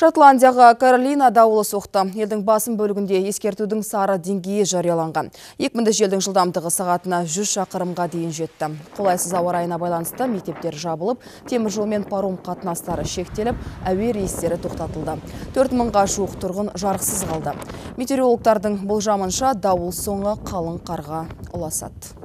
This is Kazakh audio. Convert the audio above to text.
шотландияға каролина дауылы соқты. Елдің басым бөлігінде ескертудің сары деңгейі жарияланған. Екпінді желдің жылдамдығы сағатына жүз шақырымға дейін жетті. Қолайсыз ауа райына байланысты мектептер жабылып теміржол мен паром қатынастары шектеліп әуе рейстері тоқтатылды. Төрт мыңға жуық тұрғын жарықсыз қалды. Метеорологтардың болжамынша дауыл соңы қалың қарға ұласады.